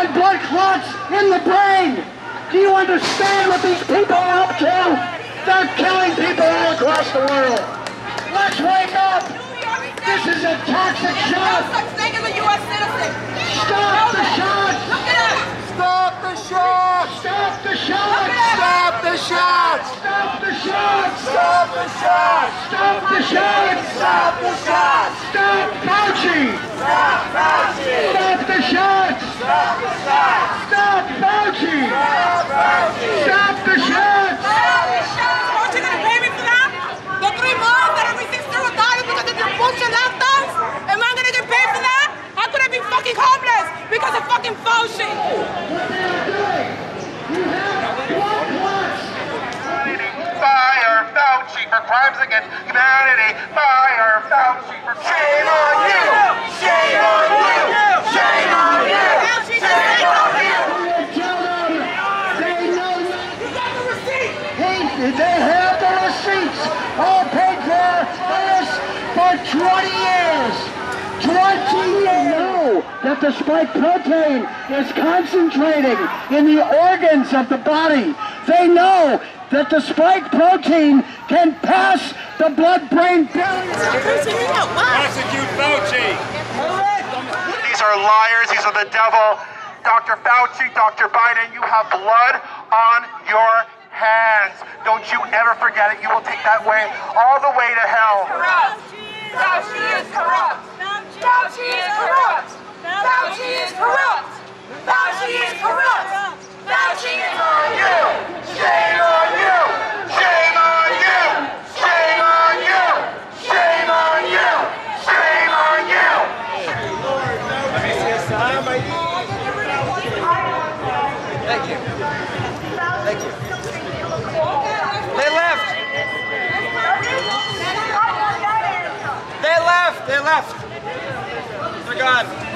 in the brain. Do you understand what these people are up to? They're killing people all across the world. Let's wake up. This is a toxic No shot. such thing as a U.S. citizen. Stop the us. Stop the shots! Stop the shots. Stop the shots! Stop the shots. Stop the shots! Stop the shots. Stop the shots! Stop Fauci. Stop Fauci! Stop the shots. Stop the shots! Stop Fauci. Stop Fauci! Stop the shots. Aren't you gonna pay me for that? The three months that I received zero dollars because of your bullshit lockdowns? Am I gonna get paid for that? How could I be fucking homeless because of fucking Fire Fauci for crimes against humanity. Fire Fauci for shame on you. Shame on you. Shame on you. Fauci just say no. Tell them they know You got the receipt. They have the receipts all paid for us for 20 years. 20 years. Know that the spike protein is concentrating in the organs of the body. They know that the spike protein can pass the blood-brain barrier. Prosecute Fauci. These are liars. These are the devil. Dr. Fauci, Dr. Biden, you have blood on your hands. Don't you ever forget it. You will take that way all the way to hell. Fauci is corrupt. Fauci is corrupt. Fauci is corrupt. Fauci is corrupt. Fauci is on you. Shame on you! Shame on you! Shame on you! Shame on you! Shame on you! Thank you. Thank you. They left! They left! They left! They're gone.